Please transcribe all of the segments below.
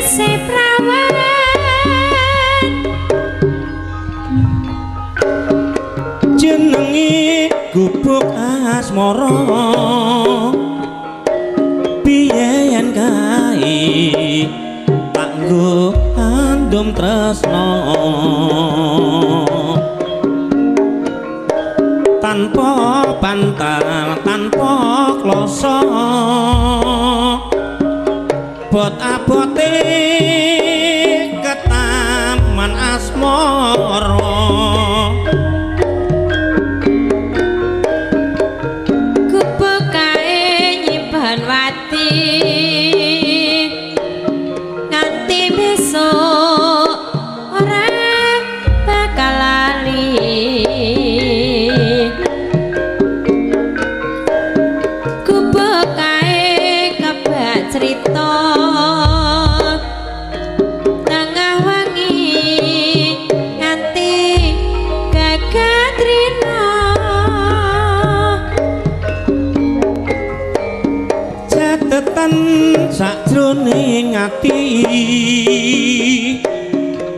isih prawan. Jenengi Moro piye yen kae? Kanggo andum tresno. Tanpa bantal tanpa klasa. abot-abote. sajroning ati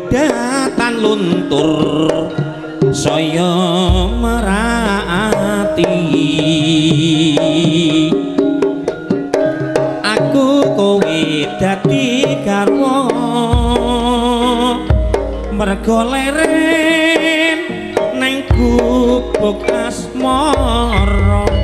datan luntur saya merati aku kowe dadi garwa mergo leren neng kupuk asmara.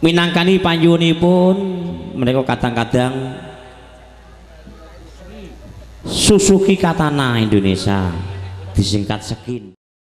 minangkani panyuwunipun mereka kadang-kadang Suzuki Katana Indonesia disingkat Skin